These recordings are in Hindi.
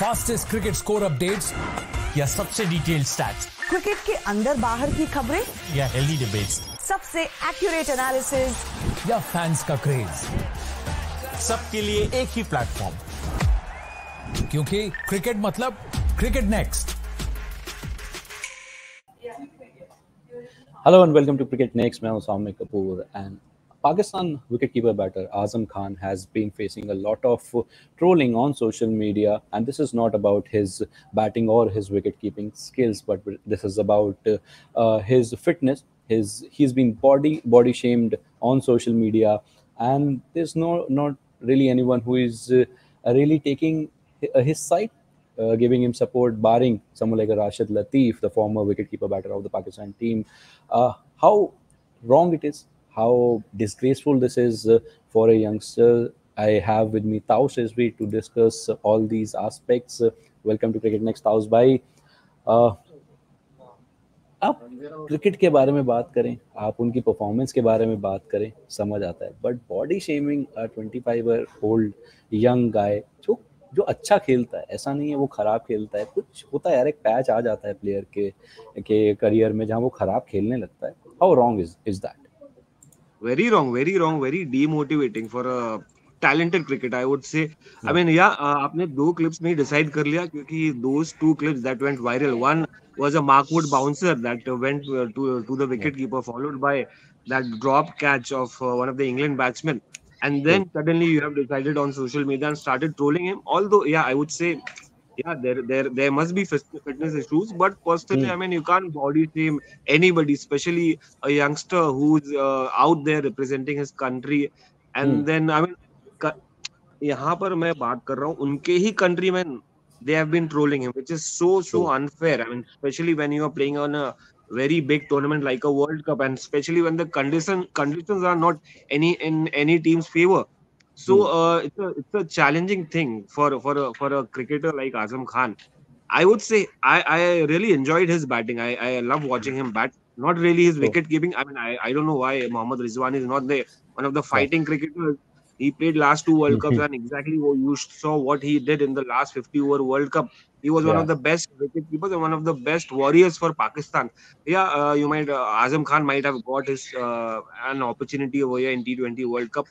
फास्टेस्ट क्रिकेट स्कोर अपडेट्स या सबसे डिटेल्ड स्टैट्स क्रिकेट के अंदर बाहर की खबरें या हेल्दी डिबेट्स सबसे एक्यूरेट एनालिसिस या फैंस का क्रेज सबके लिए एक ही प्लेटफॉर्म क्योंकि क्रिकेट मतलब cricket next hello and welcome to cricket next मैं हूँ Soumya Kapoor and Pakistan wicketkeeper batter Azam Khan has been facing a lot of trolling on social media, and this is not about his batting or his wicket-keeping skills, but this is about uh, his fitness. His he's been body body shamed on social media, and there's no not really anyone who is uh, really taking his side uh, giving him support, barring someone like Rashid Latif, the former wicketkeeper batter of the Pakistan team. Uh, how wrong it is, how disgraceful this is uh, for a youngster. I have with me Taus Rizvi to discuss all these aspects. welcome to Cricket Next, Taus Bhai. आप क्रिकेट के बारे में बात करें आप उनकी परफॉर्मेंस के बारे में बात करें समझ आता है but body shaming twenty five old young guy जो जो अच्छा खेलता है ऐसा नहीं है वो खराब खेलता है कुछ होता है यार एक पैच आ जाता है प्लेयर के के करियर में जहाँ वो खराब खेलने लगता है how wrong is is that very wrong very wrong very demotivating for a talented cricket i would say i mean yeah uh, आपने दो clips में decide कर लिया क्योंकि those two clips that went viral one was a markwood bouncer that went uh, to to the wicket keeper followed by that drop catch of uh, one of the england batsmen and then suddenly you have decided on social media and started trolling him although yeah i would say yeah there there there must be fitness issues but personally mm. i mean you can't body shame anybody especially a youngster who's uh, out there representing his country and mm. then i mean यहाँ पर मैं बात कर रहा हूँ उनके ही कंट्री में they have been trolling him which is so so unfair i mean especially when you are playing on a very big tournament like a World Cup, and especially when the condition conditions are not any in any team's favor. so mm. uh, it's a it's a challenging thing for for a for a cricketer like Azam Khan. I would say I, I really enjoyed his batting. I, I love watching him bat. Not really his wicket keeping. I mean, I, I don't know why Mohammad Rizwan is not there. One of the fighting cricketers. He played last two World Cups, and exactly what you saw what he did in the last 50 over World Cup. He was yeah. one of the best wicket keepers and one of the best warriors for Pakistan. Yeah, uh, you might uh, Azam Khan might have got his uh, an opportunity over here in T20 World Cup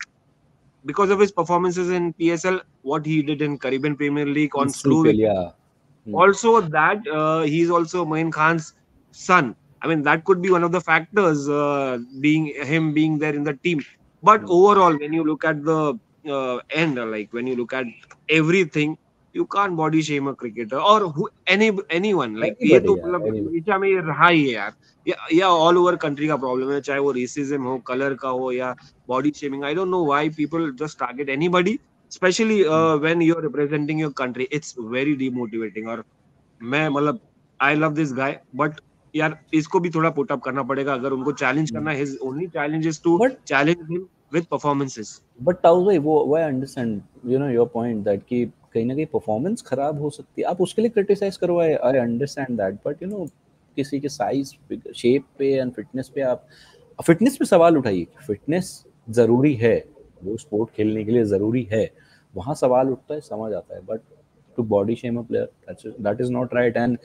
because of his performances in PSL, what he did in Caribbean Premier League on slow. Yeah. Hmm. Also, that uh, he's also Moin Khan's son. I mean, that could be one of the factors uh, being him being there in the team. But hmm. overall, when you look at the uh, end, like when you look at everything, you can't body shame a cricketer or who, any anyone. Like ये तो मतलब एशिया में ये रहा ही है यार। या या ऑल ओवर कंट्री का प्रॉब्लम है चाहे वो रेसिज्म हो कलर का हो या body shaming I don't know why people just target anybody especially when you are representing your country it's very demotivating और मैं मतलब I love this guy but यार इसको भी थोड़ा पुट अप करना पड़ेगा अगर उनको चैलेंज करना his only challenge is to challenge him Taus भाई वो वो I understand you know your point that कि कहीं ना कहीं परफॉर्मेंस खराब हो सकती है आप उसके लिए क्रिटिसाइज करो I understand that but you know किसी के साइज़ शेप पे एंड फिटनेस पे आप फिटनेस पे सवाल उठाइए फिटनेस ज़रूरी है वो स्पोर्ट खेलने के लिए ज़रूरी है वहाँ सवाल उठता है समझ आता है but to body shame a player that is not right and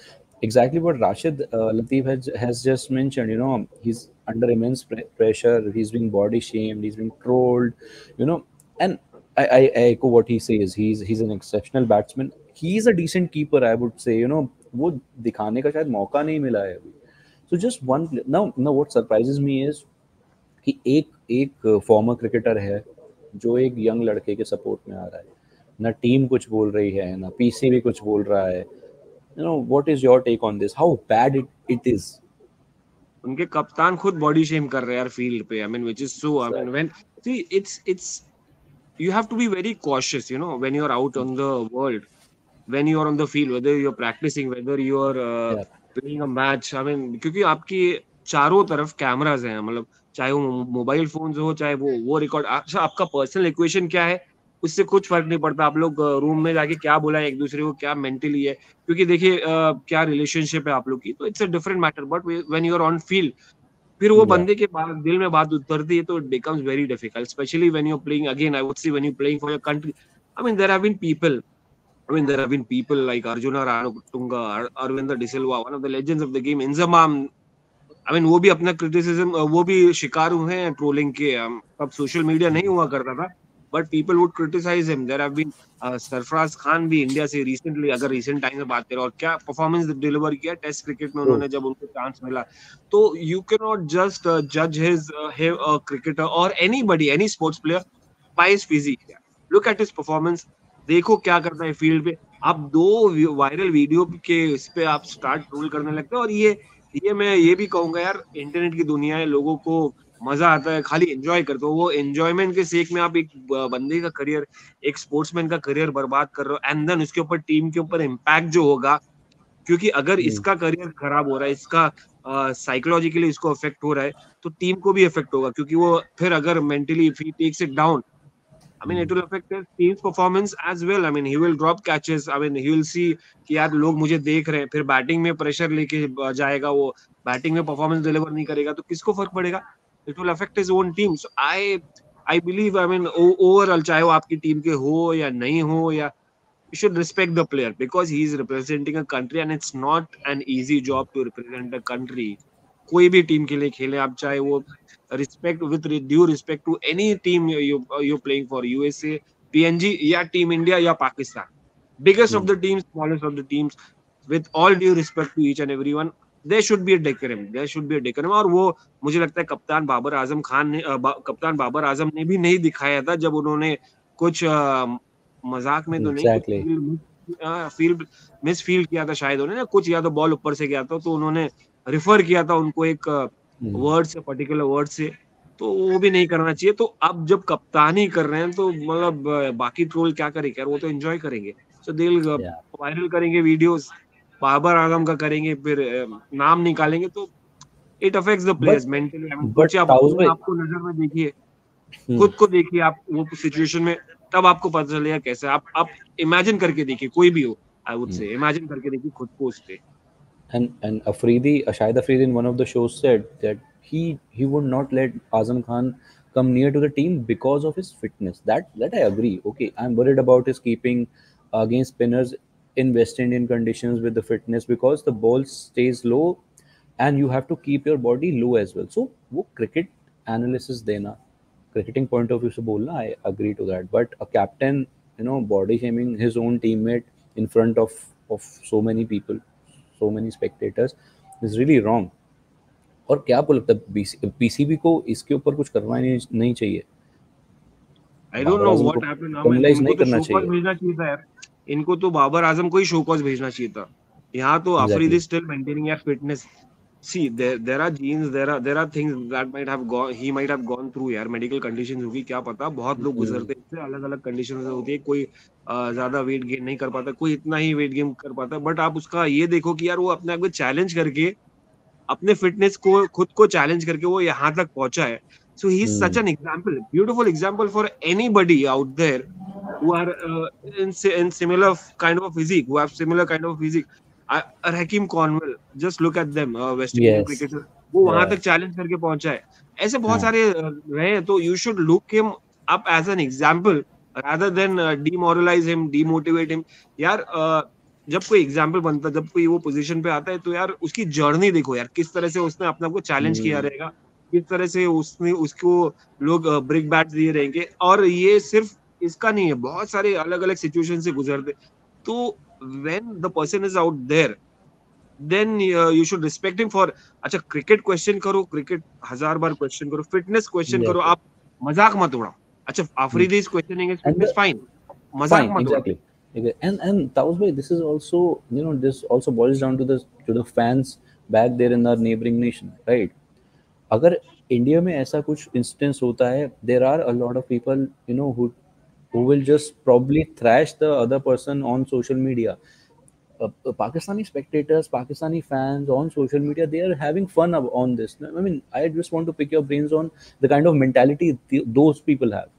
exactly what Rashid uh, Latif has, has just mentioned. You know, he's under immense pressure. He's being body shamed. He's being trolled. You know, and I, I, echo what he says. He's he's an exceptional batsman. He's a decent keeper, I would say. You know, वो दिखाने का शायद मौका नहीं मिला है अभी. So just one now now what surprises me is कि एक एक फॉर्मर क्रिकेटर है जो एक यंग लड़के के सपोर्ट में आ रहा है ना टीम कुछ बोल रही है ना पीसी भी कुछ बोल रहा है you know what is your take on this how bad it it is उनके कप्तान खुद बॉडी शेम कर रहे हैं यार फ़ील्ड पे I mean which is so I mean when see it's it's you have to be very cautious you know when you're out on the world when you're on the field whether you're practicing whether you're uh, yeah. playing a match. I mean क्योंकि आपकी चारों तरफ़ कैमराज हैं मतलब चाहे वो मोबाइल फोन्स हो चाहे वो वो रिकॉर्ड अच्छा आपका पर्सनल इक्वेशन क्या है? उससे कुछ फ़र्क नहीं पड़ता। आप लोग रूम में जाके क्या बोला है एक दूसरे को क्या मेंटली है? क्योंकि देखिए क्या रिलेशनशिप है आप लोग की? तो it's a different matter but when you are on field फिर वो बंदे के बाद दिल में बात उतरती है तो it becomes very difficult especially when you playing again I would see when you playing for your country I mean there have been people I mean, there have been people like Arjuna Ranatunga, Ar- Arvind De Silva, one of the legends of the game. Inzamam, I mean, वो भी अपना क्रिटिसिज्म वो भी शिकार हुए हैं ट्रोलिंग के um, तब सोशल मीडिया नहीं हुआ करता था। But people would criticize him there have been Sarfaraz Khan भी इंडिया से रिसेंटली अगर रिसेंट टाइम में बात करें और क्या परफॉर्मेंस डिलीवर किया टेस्ट क्रिकेट में उन्होंने जब उनको चांस मिला। तो यू कैन नॉट जस्ट जज हिज क्रिकेटर और anybody any sports player by his physique look at his performance देखो क्या करता है फ़ील्ड पे। आप दो वायरल वीडियो के इस पे आप स्टार्ट ट्रोल करने लगते हो और ये ये मैं ये भी कहूँगा यार इंटरनेट की दुनिया है लोगों को मज़ा आता है खाली एंजॉय करते हो वो एंजॉयमेंट के सेक में आप एक बंदे का करियर एक स्पोर्ट्समैन का करियर बर्बाद कर रहे हो एंड देन उसके ऊपर टीम के ऊपर इम्पैक्ट जो होगा क्योंकि अगर इसका करियर खराब हो रहा है इसका साइकोलॉजिकली इसको अफेक्ट हो रहा है तो टीम को भी अफेक्ट होगा क्योंकि वो फिर अगर mentally if he takes it down I mean, it will affect his team's performance as well. I mean, he will drop catches. I mean, he will see कि यार लोग मुझे देख रहे हैं फिर बैटिंग में प्रेशर लेके जाएगा वो बैटिंग में परफॉर्मेंस डिलीवर नहीं करेगा तो किसको फ़र्क पड़ेगा it will affect his own team so I I believe I mean overall चाहे वो आपकी टीम के हो या नहीं हो या you should respect the player because he is representing a country and it's not an easy job to represent a country. कोई भी टीम के लिए खेले आप चाहे वो respect with due respect to any team you you playing for USA PNG या टीम इंडिया या Pakistan biggest of the teams smallest of the teams with all due respect to each and everyone there should be decorum there should be decorum और वो मुझे लगता है कप्तान बाबर आज़म खान ने बा, कप्तान बाबर आज़म ने भी नहीं दिखाया था जब उन्होंने कुछ मज़ाक में तो exactly. नहीं फील मिस फील किया था शायद उन्होंने। कुछ या तो बॉल ऊपर से गया था तो उन्होंने रिफर किया था उनको एक वर्ड से पर्टिकुलर वर्ड से। तो वो भी नहीं करना चाहिए। तो अब जब कप्तानी कर रहे हैं तो मतलब बाकी ट्रोल क्या करेंगे वो तो एंजॉय करेंगे। सो दिल वायरल करेंगे वीडियोस बाबर आज़म का करेंगे फिर नाम निकालेंगे तो इट अफेक्ट्स द प्लेयर्स आपको नज़र में देखिए खुद को देखिए आप वो सिचुएशन में तब आपको पता चलेगा कैसे। आप आप इमेजिन करके देखिए कोई भी हो आई वुड से इमेजिन करके देखिए खुद को उसके एंड एंड अफरीदी शायद Afridi in one of the shows said that he he would not let Azam Khan come near to the team because of his fitness that that I agree okay I am worried about his keeping against spinners in West Indian conditions with the fitness because the ball stays low and you have to keep your body low as well. So वो cricket analysis देना cricketing point of view से बोलना I agree to that. But a captain, you know, body shaming his own teammate in front of of so many people so many spectators is really wrong और क्या आपको लगता है पीसीबी को इसके ऊपर कुछ करना नहीं, नहीं चाहिए I don't know what happened now नहीं करना चाहिए भेजना चाहिए था यार इनको तो बाबर आज़म को ही शो कॉज भेजना चाहिए था। यहाँ तो अफरीदी स्टिल मेंटेनिंग यार fitness see there there are genes there are there are things that might have gone he might have gone through यार मेडिकल कंडीशंस होगी क्या पता? बहुत लोग गुजरते हैं अलग अलग कंडीशंस होती है कोई ज़्यादा वेट गेन नहीं कर पाता कोई इतना ही वेट गेन कर पाता बट आप उसका ये देखो कि यार वो अपने आप को चैलेंज करके अपने फिटनेस को खुद को चैलेंज करके वो यहाँ तक पहुँचा है। So he is mm. such an example beautiful example for anybody out there who are uh, in, in similar kind of physique who have similar kind of physique और Rahkeem Cornwall just look at them West Indian cricketer वो वहाँ तक चैलेंज करके पहुँचा है। ऐसे बहुत सारे रहे हैं तो you should look him up as an example than uh, demoralize him demotivate him यार uh, जब कोई एग्ज़ाम्पल बनता है जब कोई वो पोजीशन पे आता है तो यार उसकी जर्नी देखो यार किस तरह से उसने अपने आप को चैलेंज किया रहेगा किस तरह से उसने उसको लोग ब्रिक बैट दिए रहेंगे और ये सिर्फ़ इसका नहीं है। बहुत सारे अलग अलग सिचुएशन से गुजरते तो when the person is out there then you should respect for अच्छा क्रिकेट क्वेश्चन करो क्रिकेट हज़ार बार क्वेश्चन करो फिटनेस क्वेश्चन करो आप मज़ाक मत उड़ाओ। अच्छा क्वेश्चनिंग अगर इंडिया में ऐसा कुछ इंसिडेंस होता है, there are a lot who will just probably thrash the other person on social media. Uh, Pakistani spectators, Pakistani fans on social media, they are having fun on this. I mean, I just want to pick your brains on the kind of mentality th- those people have.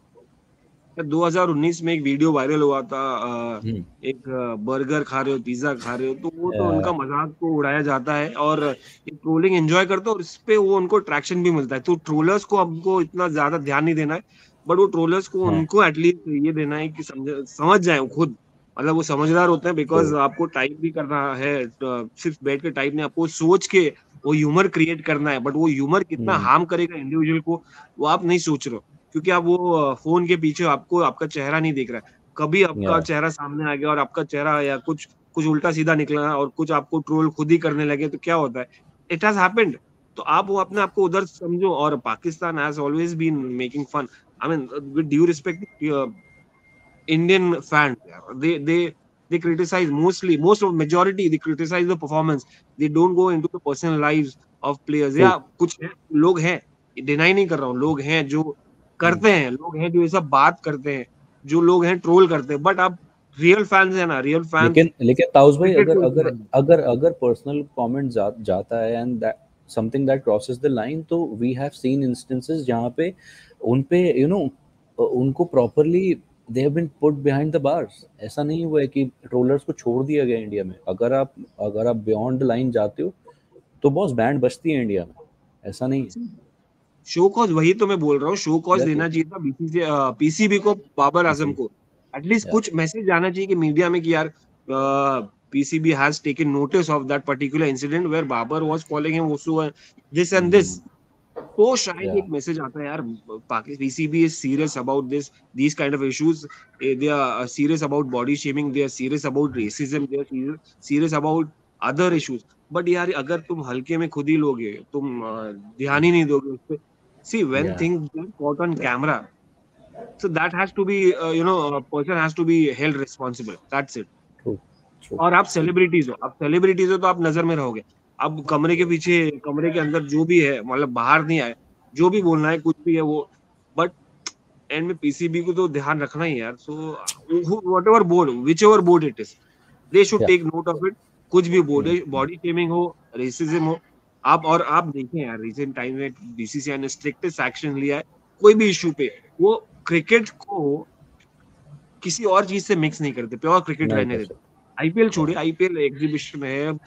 2019 में एक वीडियो वायरल हुआ था एक बर्गर खा रहे हो पिज्जा खा रहे हो तो वो तो उनका मज़ाक को उड़ाया जाता है और ट्रोलिंग एंजॉय करते हैं और इस पे वो उनको ट्रैक्शन भी मिलता है तो ट्रोलर्स को हमको इतना ज़्यादा ध्यान नहीं देना है बट वो ट्रोलर्स को हाँ. उनको एटलीस्ट ये देना है कि समझ समझ जाए खुद। मतलब वो समझदार होते हैं बिकॉज़ आपको टाइप भी करना है सिर्फ़ बैठ के टाइप नहीं आपको सोच के वो ह्यूमर क्रिएट करना है। बट वो ह्यूमर कितना हार्म करेगा इंडिविजुअल को वो आप नहीं सोच रहे हो। क्योंकि आप वो फ़ोन के पीछे आपको आपका चेहरा नहीं दिख रहा है। कभी आपका चेहरा सामने आ गया और आपका चेहरा या कुछ कुछ उल्टा सीधा निकला और कुछ आपको ट्रोल खुद ही करने लगे तो क्या होता है? इट हैज़ हैपेंड तो आप वो अपने आप को उधर समझो। और Pakistan has always been making fun I mean with due respect Indian fan they they they they criticize mostly most of majority they criticize the performance. They don't go into the personal lives of players. या कुछ लोग हैं डिनाई नहीं कर रहा हूँ लोग हैं जो करते हैं लोग हैं जो ये सब बात करते हैं जो लोग हैं ट्रोल करते हैं बट आप रियल फैंस है ना रियल फैंस लेकिन लेकिन ताउस भाई अगर अगर अगर अगर पर्सनल कमेंट जा, जाता है and something that crosses the line तो वी हैव सीन इंस्टेंसेस जहाँ पे उन पे यू नो उनको properly they have been put behind the bars ऐसा नहीं हुआ है कि ट्रोलर्स को छोड़ दिया गया इंडिया में। अगर आप अगर आप बियॉन्ड लाइन जाते हो तो बॉस बैंड बजती है इंडिया में। ऐसा नहीं है। शो कॉज वही तो मैं बोल रहा हूँ शो कॉज देना चाहिए था बीसीसी पीसीबी को बाबर आज़म को। एटलीस्ट कुछ मैसेज जाना चाहिए कि मीडिया में कि यार PCB has taken notice of that particular incident where Babar was calling him also this and this तो शायद Yeah. एक मैसेज आता है यार Pakistan PCB is serious about this these kind of issues Eh, they are serious about body shaming they are serious about racism they are serious, serious about other issues but यार अगर तुम हल्के में खुद ही लोगे तुम अ, ध्यान ही नहीं दोगे उस पे see when Yeah. things get caught on camera so that has to be uh, you know a person has to be held responsible that's it. और आप सेलिब्रिटीज हो। आप सेलिब्रिटीज हो तो आप नज़र में रहोगे। अब कमरे के पीछे कमरे के अंदर जो भी है मतलब बाहर नहीं आए जो भी बोलना है कुछ भी है वो बट एंड में पीसीबी को तो ध्यान रखना ही यार। So whatever board whichever board it is they should take note of it कुछ भी बोर्ड बॉडी शेमिंग हो रेसिज्म हो आप और आप देखें यार रिसेंट टाइम में बीसीसीआई ने स्ट्रिक्टेस्ट एक्शन लिया है कोई भी इशू पे। वो क्रिकेट को किसी और चीज़ से मिक्स नहीं करते प्योर क्रिकेट रहने देते। आईपीएल छोड़िए आईपीएल एग्जीबिशन में है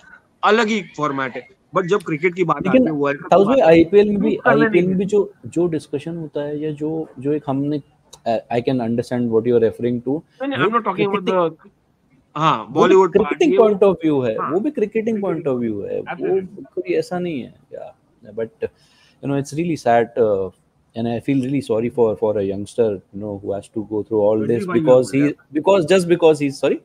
अलग ही फॉर्मेट है। बट जब क्रिकेट की बात आती है वर्ल्ड कप भाई आईपीएल में भी आईपीएल में भी जो जो डिस्कशन होता है या जो जो एक हमने I can understand what you are referring to I am not talking about the हाँ Bollywood cricketing point of view है हाँ, वो भी क्रिकेटिंग पॉइंट ऑफ़ व्यू है वो कोई ऐसा नहीं है या but you know it's really sad and I feel really sorry for for a youngster, you know, who has to go through all this because he because just because he's sorry,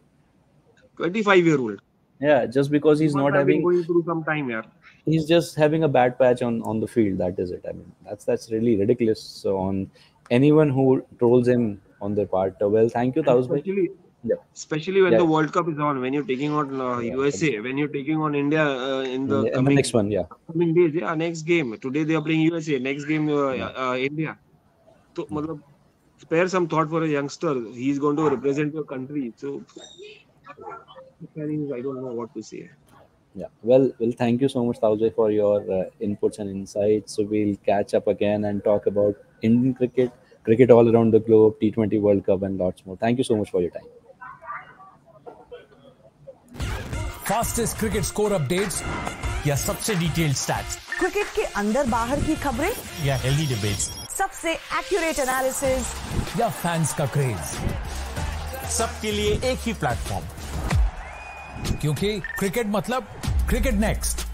25 year old. Yeah just because he's not having going through some time yeah. He's just having a bad patch on on the field that is it. I mean that's that's really ridiculous so on anyone who trolls him on their part. Uh, well thank you especially, yeah. especially when yeah. the world cup is on when you're taking on uh, yeah. usa when you're taking on india uh, in the coming, next one yeah. coming days yeah next game. Today they are playing usa next game uh, uh, india. So matlab, spare some thought for a youngster. He's going to represent your country. So I don't know what to say Yeah. Well, well, thank you so much, Tauzay, for your uh, inputs and insights. So we'll catch up again and talk about Indian cricket, cricket all around the globe, T20 World Cup, and lots more. Thank you so much for your time. Fastest cricket score updates या सबसे डिटेल्ड स्टैट्स क्रिकेट के अंदर बाहर की खबरें या हेल्दी डिबेट्स सबसे एक्यूरेट एनालिसिस या फैंस का क्रेज सबके लिए एक ही प्लेटफॉर्म क्योंकि क्रिकेट मतलब क्रिकेट नेक्स्ट